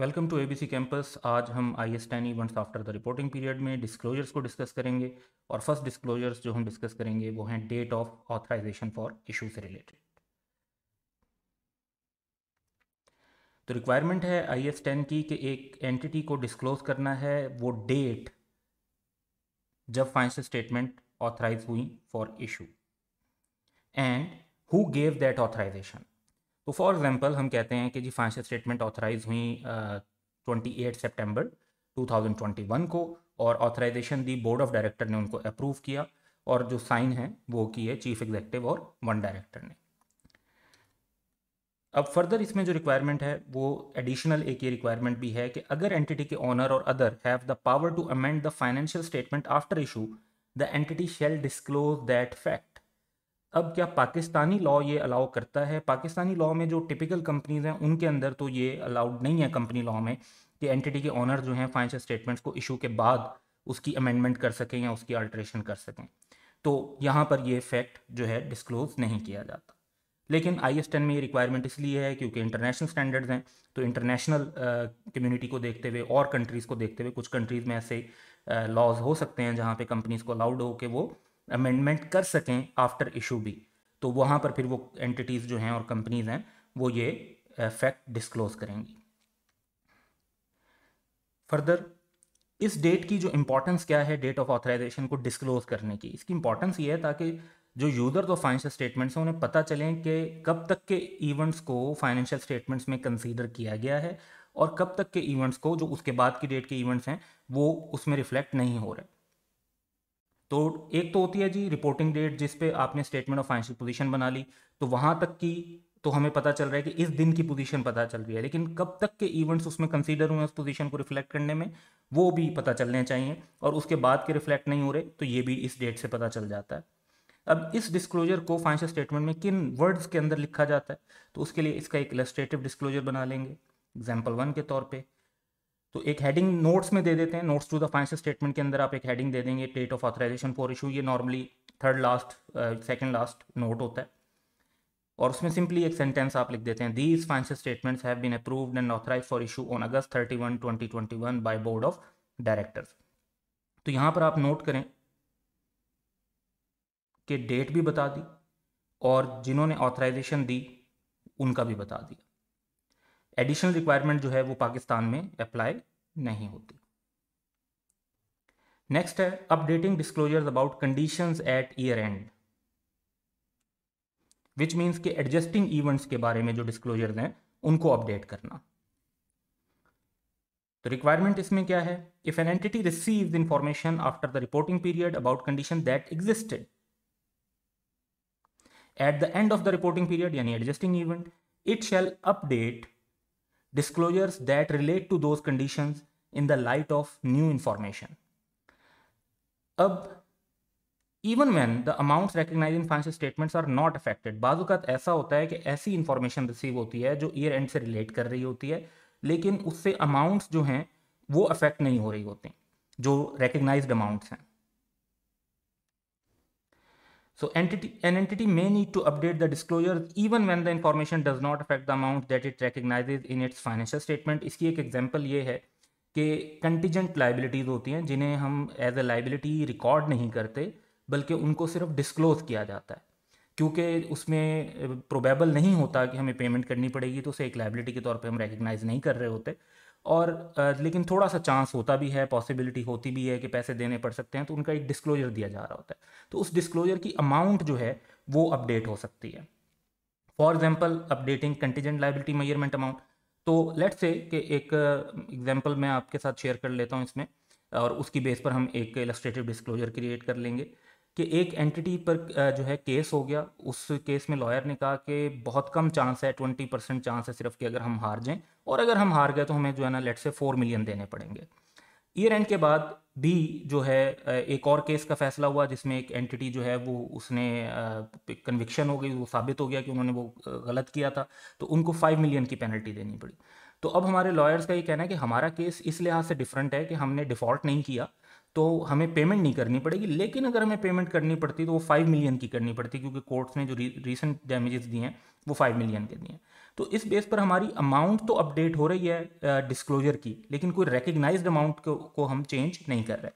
Welcome to ABC campus आज हम I S ten events after the reporting period में disclosures को discuss करेंगे और फ़र्स्ट डिस्क्लोजर्स जो हम डिस्कस करेंगे वो हैं date of authorization for issue से रिलेटेड तो रिक्वायरमेंट है आई एस टेन की कि एक एंटिटी को डिस्क्लोज करना है, वो डेट जब फाइनेंशियल स्टेटमेंट ऑथराइज हुई for issue and who gave that authorization तो फॉर एग्जांपल हम कहते हैं कि जी फाइनेंशियल स्टेटमेंट ऑथराइज हुई twenty eight September two thousand twenty one को और ऑथराइजेशन दी बोर्ड ऑफ़ डायरेक्टर ने उनको अप्रूव किया और जो साइन है वो की है चीफ एग्जेक्टिव और वन डायरेक्टर ने। अब फर्दर इसमें जो रिक्वायरमेंट है वो एडिशनल एक ये रिक्वायरमेंट भी है कि अगर एंटिटी के ओनर और other have the power to amend the financial statement after issue the entity shall disclose that fact अब क्या पाकिस्तानी लॉ ये अलाउ करता है? पाकिस्तानी लॉ में जो टिपिकल कंपनीज़ हैं, उनके अंदर तो ये अलाउड नहीं है कंपनी लॉ में कि एंटिटी के ऑनर जो हैं फाइनेंशियल स्टेटमेंट्स को इशू के बाद उसकी अमेंडमेंट कर सकें या उसकी अल्ट्रेशन कर सकें। तो यहाँ पर ये फैक्ट जो है डिस्क्लोज नहीं किया जाता। लेकिन आई एस टेन में ये रिक्वायरमेंट इसलिए है क्योंकि इंटरनेशनल स्टैंडर्ड्स हैं तो इंटरनेशनल कम्युनिटी को देखते हुए और कंट्रीज़ को देखते हुए कुछ कंट्रीज़ में ऐसे लॉज हो सकते हैं जहाँ पे कंपनीज़ को अलाउड हो कि वो अमेंडमेंट कर सकें आफ्टर इशू भी तो वहाँ पर फिर वो एंटिटीज़ जो हैं और कंपनीज़ हैं, वो ये फैक्ट डिस्क्लोज करेंगी। फर्दर इस डेट की जो इम्पोर्टेंस क्या है डेट ऑफ़ ऑथराइजेशन को डिस्क्लोज करने की? इसकी इंपॉर्टेंस ये है ताकि जो यूज़र तो फाइनेंशियल स्टेटमेंट्स हैं, उन्हें पता चलें कि कब तक के इवेंट्स को फाइनेंशियल स्टेटमेंट्स में कंसीडर किया गया है और कब तक के इवेंट्स को, जो उसके बाद की डेट के इवेंट्स हैं, वो उसमें रिफ्लेक्ट नहीं हो रहे। तो एक तो होती है जी रिपोर्टिंग डेट जिस पे आपने स्टेटमेंट ऑफ़ फाइनेंशियल पोजीशन बना ली तो वहाँ तक की तो हमें पता चल रहा है कि इस दिन की पोजीशन पता चल रही है, लेकिन कब तक के इवेंट्स उसमें कंसीडर हुए उस पोजीशन को रिफ्लेक्ट करने में, वो भी पता चलने चाहिए और उसके बाद के रिफ्लेक्ट नहीं हो रहे तो ये भी इस डेट से पता चल जाता है। अब इस डिस्क्लोजर को फाइनेंशियल स्टेटमेंट में किन वर्ड्स के अंदर लिखा जाता है तो उसके लिए इसका एक इलस्ट्रेटिव डिस्क्लोजर बना लेंगे। एग्ज़ाम्पल वन के तौर पर तो एक हेडिंग नोट्स में दे देते हैं notes to the financial statement के अंदर आप एक हेडिंग दे देंगे date of authorization for issue ये normally third last second last note होता है। और उसमें सिंपली एक सेंटेंस आप लिख देते हैं these financial statements have been approved and authorize for issue on August thirty one twenty twenty one by board of directors तो यहाँ पर आप नोट करें कि डेट भी बता दी और जिन्होंने ऑथराइजेशन दी, उनका भी बता दिया। एडिशनल रिक्वायरमेंट जो है वो पाकिस्तान में अप्लाई नहीं होती। नेक्स्ट है updating disclosures about conditions at year end which means के एडजस्टिंग इवेंट्स के बारे में जो डिस्क्लोजर्स हैं, उनको अपडेट करना। तो रिक्वायरमेंट इसमें क्या है? If an entity receive information after the reporting period about condition that existed at the end of the reporting period यानी adjusting event it shall update disclosures that relate to those conditions in the light of new information. अब even when the amounts recognize in financial statements are not affected बाजूकात ऐसा होता है कि ऐसी information receive होती है जो ईयर एंड से रिलेट कर रही होती है, लेकिन उससे अमाउंट्स जो हैं, वो अफेक्ट नहीं हो रही होती, जो रिकग्नाइज्ड अमाउंट्स हैं So entity, an entity may need to update the disclosures even when the information does not affect the amount that it recognizes in its financial statement. इसकी एक एग्जांपल ये है कि कंटीजेंट लाइबिलिटीज़ होती हैं जिन्हें हम एज ए लाइबिलिटी रिकॉर्ड नहीं करते बल्कि उनको सिर्फ़ डिस्क्लोज किया जाता है क्योंकि उसमें प्रोबेबल नहीं होता कि हमें पेमेंट करनी पड़ेगी तो उसे एक लाइबिलिटी के तौर पे हम रिकग्नाइज नहीं कर रहे होते और लेकिन थोड़ा सा चांस होता भी है पॉसिबिलिटी होती भी है कि पैसे देने पड़ सकते हैं तो उनका एक डिस्क्लोजर दिया जा रहा होता है। तो उस डिस्क्लोजर की अमाउंट जो है, वो अपडेट हो सकती है। For example updating contingent liability measurement amount तो लेट से कि एक एग्ज़ाम्पल मैं आपके साथ शेयर कर लेता हूँ इसमें, और उसकी बेस पर हम एक इलस्ट्रेटिव डिस्क्लोजर क्रिएट कर लेंगे। कि एक एंटिटी पर जो है केस हो गया, उस केस में लॉयर ने कहा कि बहुत कम चांस है ट्वेंटी परसेंट चांस है सिर्फ़ कि अगर हम हार जाएँ, और अगर हम हार गए तो हमें जो है ना लेट से फोर मिलियन देने पड़ेंगे। ईयर एंड के बाद भी जो है एक और केस का फैसला हुआ, जिसमें एक एंटिटी जो है, वो उसने कन्विक्शन हो गई, वो साबित हो गया कि उन्होंने वो गलत किया था तो उनको फाइव मिलियन की पेनल्टी देनी पड़ी। तो अब हमारे लॉयर्स का ये कहना है कि हमारा केस इस लिहाज से डिफरेंट है कि हमने डिफ़ॉल्ट नहीं किया तो हमें पेमेंट नहीं करनी पड़ेगी। लेकिन अगर हमें पेमेंट करनी पड़ती तो वो फाइव मिलियन की करनी पड़ती क्योंकि कोर्ट्स ने जो रीसेंट डैमेजेस दिए हैं वो फाइव मिलियन के दिए हैं। तो इस बेस पर हमारी अमाउंट तो अपडेट हो रही है डिस्क्लोजर की लेकिन कोई रिकग्नाइज्ड अमाउंट को, को हम चेंज नहीं कर रहे।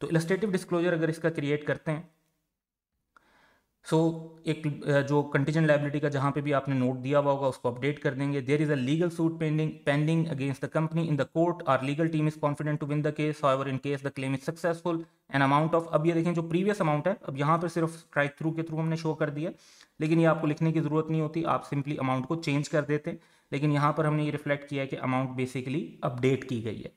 तो इलस्ट्रेटिव डिस्क्लोजर अगर इसका क्रिएट करते हैं सो so, एक जो कंटीजेंट लाइबिलिटी का जहाँ पे भी आपने नोट दिया हुआ होगा उसको अपडेट कर देंगे। There is a legal suit pending pending against the company in the court our legal team is confident to win the case however in case the claim is successful an amount of अब ये देखें जो previous amount है अब यहाँ पर सिर्फ़ strike through के थ्रू हमने शो कर दिया। लेकिन ये आपको लिखने की ज़रूरत नहीं होती। आप सिंपली अमाउंट को चेंज कर देते लेकिन यहाँ पर हमने ये रिफ्लेक्ट किया है कि अमाउंट बेसिकली अपडेट की गई है।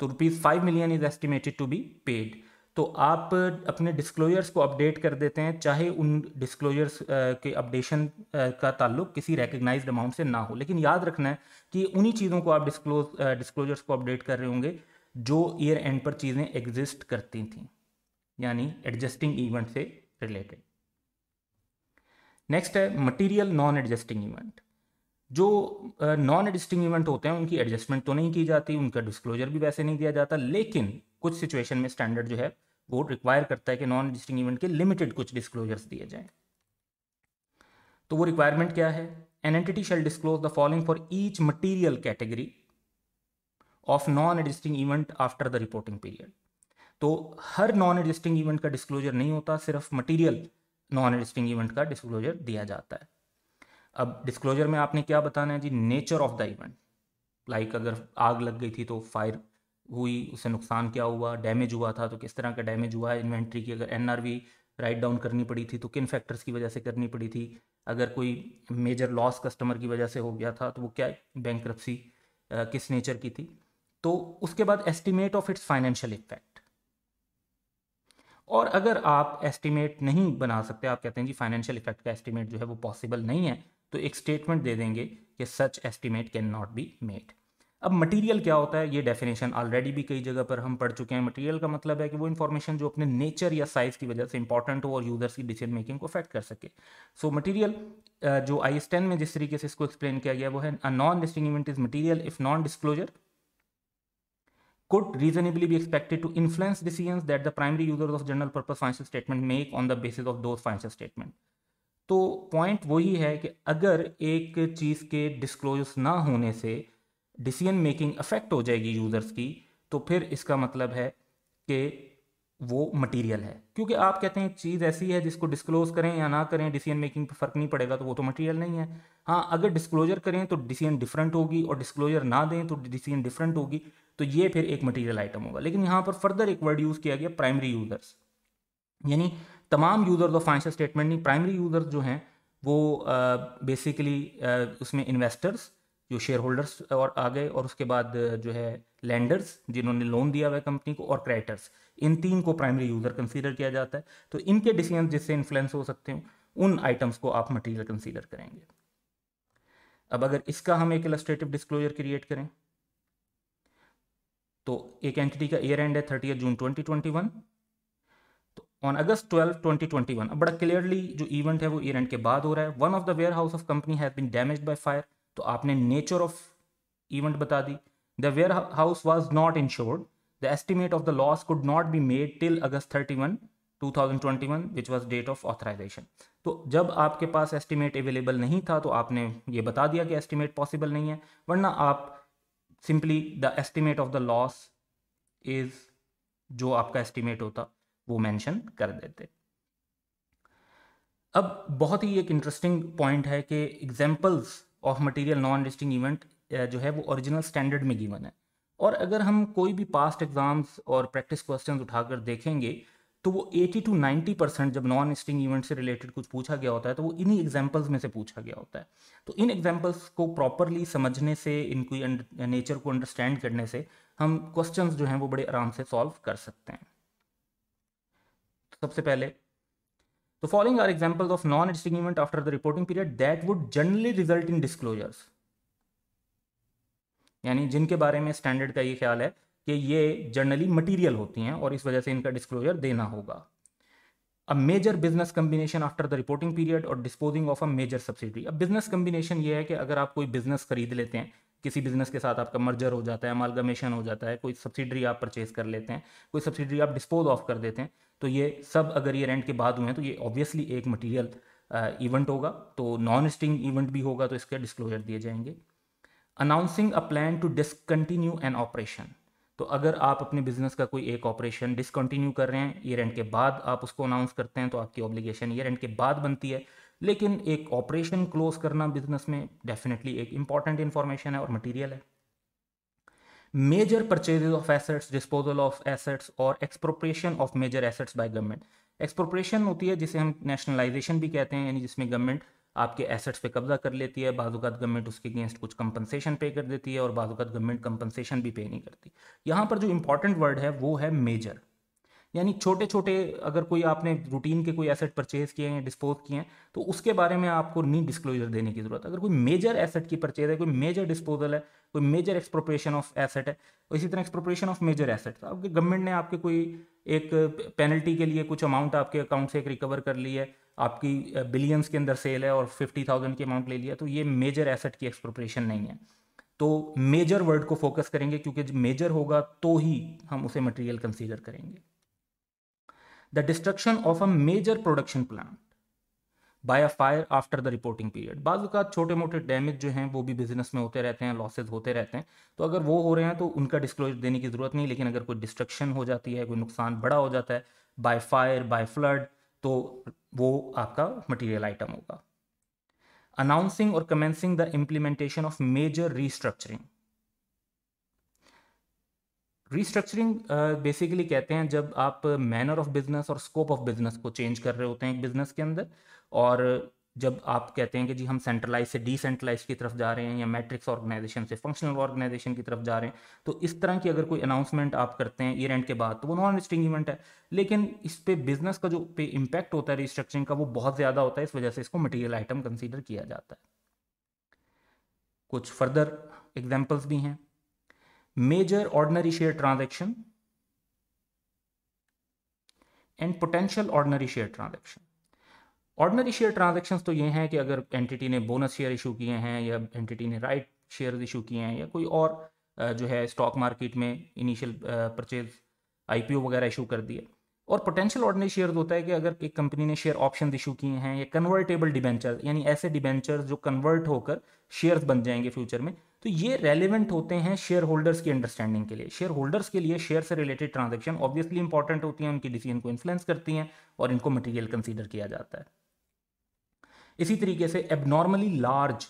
तो rupees five million is estimated to be paid तो आप अपने डिस्क्लोजर्स को अपडेट कर देते हैं, चाहे उन डिस्क्लोजर्स के अपडेशन का ताल्लुक किसी रिकग्नाइज्ड अमाउंट से ना हो। लेकिन याद रखना है कि उन्हीं चीज़ों को आप डिस्क्लोज डिस्क्लोजर्स को अपडेट कर रहे होंगे जो ईयर एंड पर चीज़ें एग्जिस्ट करती थी, यानी एडजस्टिंग इवेंट से रिलेटेड नेक्स्ट है मटीरियल नॉन एडजस्टिंग इवेंट जो नॉन एडजस्टिंग इवेंट होते हैं, उनकी एडजस्टमेंट तो नहीं की जाती, उनका डिस्क्लोजर भी वैसे नहीं दिया जाता, लेकिन कुछ सिचुएशन में स्टैंडर्ड जो है वो रिक्वायर करता है कि नॉन एग्जिस्टिंग इवेंट के लिमिटेड कुछ डिस्क्लोजर्स दिए जाएँ। तो वो रिक्वायरमेंट क्या है? An entity shall disclose the following for each material category of non existing event after the reporting period तो हर नॉन एग्जिस्टिंग इवेंट का डिस्क्लोजर नहीं होता, सिर्फ़ मटीरियल नॉन एग्जिस्टिंग इवेंट का डिस्क्लोजर दिया जाता है। अब डिस्क्लोजर में आपने क्या बताना है जी? Nature of the event like अगर आग लग गई थी तो फायर हुई, उससे नुकसान क्या हुआ डैमेज हुआ था तो किस तरह का डैमेज हुआ है इन्वेंट्री की अगर एनआरवी राइट डाउन करनी पड़ी थी तो किन फैक्टर्स की वजह से करनी पड़ी थी? अगर कोई मेजर लॉस कस्टमर की वजह से हो गया था तो वो क्या बैंक किस नेचर की थी? तो उसके बाद estimate of its financial effect और अगर आप एस्टिमेट नहीं बना सकते, आप कहते हैं जी फाइनेंशियल इफ़ेक्ट का एस्टिमेट जो है वो पॉसिबल नहीं है तो एक स्टेटमेंट दे देंगे कि such estimate can not be made अब मटेरियल क्या होता है? ये डेफिनेशन ऑलरेडी भी कई जगह पर हम पढ़ चुके हैं। मटेरियल का मतलब है कि वो इन्फॉर्मेशन जो अपने नेचर या साइज़ की वजह से इंपॉर्टेंट हो और यूज़र्स की डिसीज़न मेकिंग को अफेक्ट कर सके। सो so, मटेरियल जो आई एस टेन में जिस तरीके से इसको एक्सप्लेन किया गया वो है a non adjusting is material if non disclosure could reasonably be expected to influence decisions that the primary users of general purpose financial statement make on the basis of those financial statement. तो point वही है कि अगर एक चीज़ के disclose ना होने से डिसीज़न मेकिंग अफेक्ट हो जाएगी यूज़र्स की तो फिर इसका मतलब है कि वो मटेरियल है। क्योंकि आप कहते हैं चीज़ ऐसी है जिसको डिस्क्लोज करें या ना करें डिसीज़न मेकिंग पर फ़र्क नहीं पड़ेगा तो वो तो मटेरियल नहीं है। हाँ अगर डिस्क्लोजर करें तो डिसीज़न डिफरेंट होगी और डिस्क्लोजर ना दें तो डिसीज़न डिफरेंट होगी तो ये फिर एक मटेरियल आइटम होगा। लेकिन यहाँ पर फर्दर एक वर्ड यूज़ किया गया प्राइमरी यूज़र्स यानी तमाम यूज़र्स ऑफ़ फाइनेंशियल स्टेटमेंट नहीं प्राइमरी यूज़र्स जो हैं, वो बेसिकली उसमें इन्वेस्टर्स जो शेयर होल्डर्स और आ गए और उसके बाद जो है लैंडर्स जिन्होंने लोन दिया हुआ है कंपनी को, और क्रेडिटर्स इन तीन को प्राइमरी यूज़र कंसीडर किया जाता है। तो इनके डिसीज़न जिससे इन्फ्लुएंस हो सकते हो, उन आइटम्स को आप मटेरियल कंसीडर करेंगे। अब अगर इसका हम एक इलस्ट्रेटिव डिस्क्लोजर क्रिएट करें तो एक एंटिटी का ईयर एंड है थर्टी जून 2021 तो ऑन अगस्त 12 2021 अब बड़ा क्लियरली जो इवेंट है वो ईयर एंड के बाद हो रहा है। One of the warehouse of company has been damaged by fire तो आपने नेचर ऑफ़ इवेंट बता दी. The warehouse was not insured the estimate of the loss could not be made till August thirty one 2021 which was date of authorisation तो जब आपके पास estimate available नहीं था तो आपने ये बता दिया कि एस्टिमेट पॉसिबल नहीं है, वरना आप simply the estimate of the loss is जो आपका एस्टिमेट होता, वो मेंशन कर देते. अब बहुत ही एक इंटरेस्टिंग पॉइंट है कि examples of material non adjusting event जो है वो ओरिजिनल स्टैंडर्ड में गिवन है। और अगर हम कोई भी पास्ट एग्ज़ाम्स और प्रैक्टिस क्वेश्चन उठाकर देखेंगे तो वो 80 टू 90 परसेंट जब नॉन लिस्टिंग इवेंट से रिलेटेड कुछ पूछा गया होता है तो वो इन्हीं एग्जाम्पल्स में से पूछा गया होता है। तो इन एग्जाम्पल्स को प्रॉपरली समझने से इनकी नेचर को अंडरस्टैंड करने से, हम क्वेश्चंस जो हैं वो बड़े आराम से सॉल्व कर सकते हैं। सबसे पहले The following are examples of non-extinguishment after the reporting period, that would generally result in disclosures. यानी जिनके बारे में स्टैंडर्ड का ये ख्याल है कि ये जनरली मटेरियल होती हैं और इस वजह से इनका डिस्क्लोजर देना होगा a major business combination after the reporting period और disposing of a major subsidy अब बिज़नेस कम्बिनेशन ये है कि अगर आप कोई बिज़नेस खरीद लेते हैं किसी बिज़नेस के साथ आपका मर्जर हो जाता है अमालगमेशन हो जाता है, कोई सब्सिडरी आप परचेज कर लेते हैं, कोई सब्सिडरी आप डिस्पोज ऑफ़ कर देते हैं तो ये सब अगर ये रेंट के बाद हुए हैं तो ये ऑब्वियसली एक मटीरियल इवेंट होगा। तो नॉन स्टिंग इवेंट भी होगा तो इसके डिस्क्लोजर दिए जाएँगे। Announcing a plan to discontinue an operation तो अगर आप अपने बिज़नेस का कोई एक ऑपरेशन डिसकंटिन्यू कर रहे हैं, ये रेंट के बाद आप उसको अनाउंस करते हैं तो आपकी ऑब्लिगेशन ये रेंट के बाद बनती है। लेकिन एक ऑपरेशन क्लोज करना बिज़नेस में डेफिनेटली एक इंपॉर्टेंट इंफॉर्मेशन है और मटीरियल है। Major purchases of assets disposal of assets और expropriation of major assets by government expropriation होती है जिसे हम नेशनलाइजेशन भी कहते हैं, यानी जिसमें गवर्नमेंट आपके एसेट्स पे कब्जा कर लेती है बाज़ात गवर्नमेंट उसके अगेंस्ट कुछ कंपनसेशन पे कर देती है और बाज़ात गवर्नमेंट कंपनसेशन भी पे नहीं करती। यहाँ पर जो इंपॉर्टेंट वर्ड है, वो है मेजर यानी छोटे छोटे अगर कोई आपने रूटीन के कोई एसेट परचेज किए हैं डिस्पोज किए हैं तो उसके बारे में आपको नहीं डिस्क्लोजर देने की ज़रूरत। है अगर कोई मेजर एसेट की परचेज है, कोई मेजर डिस्पोजल है, कोई मेजर एक्सप्रोप्रिएशन ऑफ़ एसेट है इसी तरह एक्सप्रोप्रिएशन ऑफ़ मेजर एसेट तो आपके गवर्नमेंट ने आपके कोई एक पेनल्टी के लिए कुछ अमाउंट आपके अकाउंट से एक रिकवर कर ली है, आपकी बिलियंस के अंदर सेल है और फिफ्टी थाउज़ेंड की अमाउंट ले लिया तो ये मेजर एसेट की एक्सप्रोप्रिएशन नहीं है। तो मेजर वर्ड को फोकस करेंगे, क्योंकि मेजर होगा तो ही हम उसे मटेरियल कंसीडर करेंगे। The destruction of a major production plant by a fire after the reporting period बाजू का छोटे मोटे डैमेज जो हैं, वो भी बिज़नेस में होते रहते हैं लॉसेज होते रहते हैं। तो अगर वो हो रहे हैं तो उनका डिस्क्लोजर देने की ज़रूरत नहीं, लेकिन अगर कोई डिस्ट्रक्शन हो जाती है, कोई नुकसान बड़ा हो जाता है बाय फायर बाय फ्लड तो वो आपका मटीरियल आइटम होगा। अनाउंसिंग और commencing the implementation of major restructuring restructuring basically uh, कहते हैं जब आप मैनर ऑफ़ बिज़नेस और स्कोप ऑफ़ बिज़नेस को चेंज कर रहे होते हैं एक बिज़नेस के अंदर और जब आप कहते हैं कि जी हम सेंट्रलाइज से डिसेंट्रलाइज की तरफ़ जा रहे हैं या मैट्रिक्स ऑर्गेनाइजेशन से फंक्शनल ऑर्गेनाइजेशन की तरफ़ जा रहे हैं तो इस तरह की अगर कोई अनाउंसमेंट आप करते हैं ईयर एंड के बाद तो वो नॉन लिस्टिंग इवेंट है। लेकिन इस पे बिज़नेस का जो पे इम्पैक्ट होता है रिस्ट्रक्चरिंग का वो बहुत ज़्यादा होता है इस वजह से इसको मटीरियल आइटम कंसिडर किया जाता है। कुछ फर्दर एग्जाम्पल्स भी हैं। Major ordinary share transaction and potential ordinary share transaction. Ordinary share transactions तो ये हैं कि अगर एंटिटी ने बोनस शेयर इशू किए हैं या एंटिटी ने राइट शेयर इशू किए हैं या कोई और जो है स्टॉक मार्केट में इनिशियल परचेज आईपीओ वगैरह इशू कर दिए और पोटेंशियल ऑर्डनरी शेयर होता है कि अगर एक कंपनी ने शेयर ऑप्शन इशू किए हैं या कन्वर्टेबल डिबेंचर यानी ऐसे डिबेंचर जो कन्वर्ट होकर शेयर्स बन जाएँगे फ्यूचर में तो ये रेलिवेंट होते हैं शेयर होल्डर्स की अंडरस्टैंडिंग के लिए। शेयर होल्डर्स के लिए शेयर से रिलेटेड ट्रांजेक्शन ऑब्वियसली इंपॉर्टेंट होती हैं, उनकी डिसीज़न को इन्फ्लुएंस करती हैं और इनको मटेरियल कंसीडर किया जाता है। इसी तरीके से abnormally large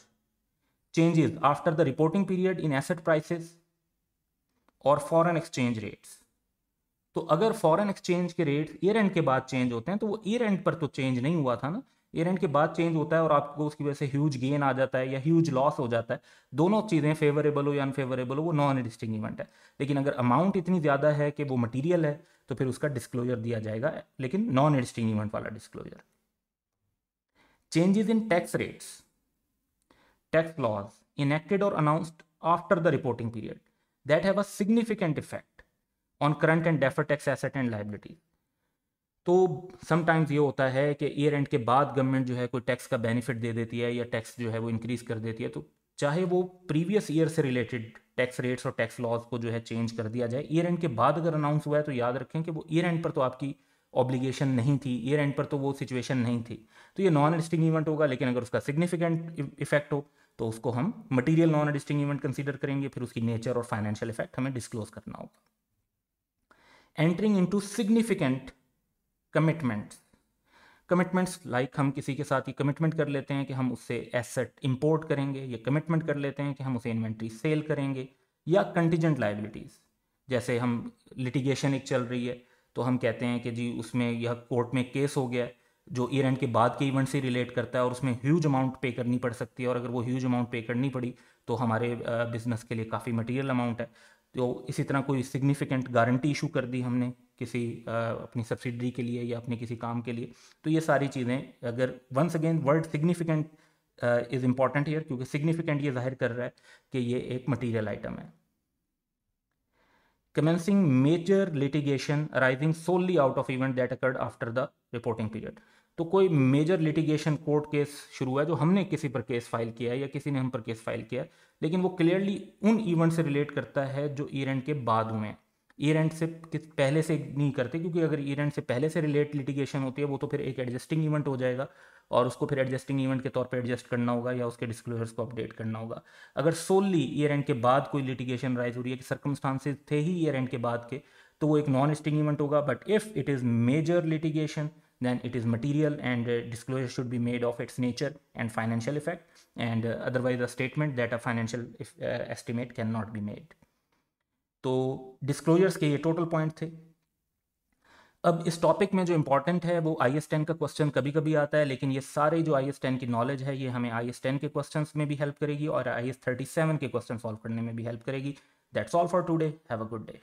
changes after the reporting period in asset prices और फॉरेन एक्सचेंज रेट्स तो अगर फॉरेन एक्सचेंज के रेट ईयर एंड के बाद चेंज होते हैं तो वो ईयर एंड पर तो चेंज नहीं हुआ था ना। ईयर एंड के बाद चेंज होता है और आपको उसकी वजह से ह्यूज गेन आ जाता है या ह्यूज लॉस हो जाता है। दोनों चीज़ें फेवरेबल हो या अनफेवरेबल हो वो नॉन एडिस्टिंग इवेंट है। लेकिन अगर अमाउंट इतनी ज़्यादा है कि वो मटीरियल है तो फिर उसका डिस्क्लोजर दिया जाएगा लेकिन नॉन एडिस्टिंग इवेंट वाला disclosure changes in tax rates, tax laws enacted or announced the reporting period that have a significant effect on current and deferred tax asset and liability. तो sometimes ये होता है कि year end के बाद government जो है कोई टैक्स का बेनिफिट दे देती है या टैक्स जो है वो इंक्रीज कर देती है तो चाहे वो प्रीवियस ईयर से रिलेटेड टैक्स रेट्स और टैक्स लॉज को जो है चेंज कर दिया जाए ईयर एंड के बाद अगर अनाउंस हुआ है तो याद रखें कि वो ईयर एंड पर तो आपकी ऑब्लिगेशन नहीं थी ईयर एंड पर तो वो सिचुएशन नहीं थी तो ये नॉन एडिस्टिंग इवेंट होगा, लेकिन अगर उसका सिग्निफिकेंट इफ़ेक्ट हो तो उसको हम material non adjusting event consider करेंगे, फिर उसकी नेचर और फाइनेंशियल इफ़ेक्ट हमें डिस्क्लोज करना होगा entering into significant commitments commitments like हम किसी के साथ ये कमिटमेंट कर लेते हैं कि हम उससे एसेट इंपोर्ट करेंगे, या कमिटमेंट कर लेते हैं कि हम उसे इन्वेंट्री सेल करेंगे, या कंटिजेंट लाइबिलिटीज़ जैसे हम लिटिगेशन एक चल रही है तो हम कहते हैं कि जी, उसमें यह कोर्ट में केस हो गया, जो ईयर एंड के बाद के इवेंट से रिलेट करता है और उसमें ह्यूज अमाउंट पे करनी पड़ सकती है, और अगर वो ह्यूज अमाउंट पे करनी पड़ी तो हमारे बिज़नेस के लिए काफ़ी मटेरियल अमाउंट है। तो इसी तरह कोई सिग्निफिकेंट गारंटी इशू कर दी हमने किसी अपनी सब्सिडरी के लिए या अपने किसी काम के लिए तो ये सारी चीज़ें अगर once again word significant is important here क्योंकि सिग्निफिकेंट ये ज़ाहिर कर रहा है कि ये एक मटीरियल आइटम है। Commencing major litigation arising solely out of event that occurred after the reporting period तो कोई मेजर लिटिगेशन कोर्ट केस शुरू हुआ है जो हमने किसी पर केस फ़ाइल किया है या किसी ने हम पर केस फ़ाइल किया है, लेकिन वो क्लियरली उन इवेंट से रिलेट करता है जो एंड के बाद हुए हैं। एंड से पहले से नहीं करते, क्योंकि अगर एंड से पहले से रिलेट लिटिगेशन होती है, वो तो फिर एक एडजस्टिंग इवेंट हो जाएगा और उसको फिर एडजस्टिंग इवेंट के तौर पे एडजस्ट करना होगा या उसके डिस्क्लोजर्स को अपडेट करना होगा। अगर सोलली ईयर एंड के बाद कोई लिटिगेशन राइज हो रही है, कि सर्कमस्टांसेज थे ही ईयर एंड के बाद के तो वो एक नॉन स्टिंग इवेंट होगा but if it is major litigation then it is material and uh, disclosure should be made of its nature and financial effect. And uh, otherwise a statement that a financial if, uh, estimate cannot be made. तो disclosures के ये total point थे। अब इस topic में जो important है वो आई एस टेन का क्वेश्चन कभी कभी आता है लेकिन ये सारे जो आई एस टेन की नॉलेज है ये हमें आई एस टेन के क्वेश्चन में भी हेल्प करेगी और आई एस थर्टी सेवन के क्वेश्चन सॉल्व करने में भी हेल्प करेगी। That's all for today have a good day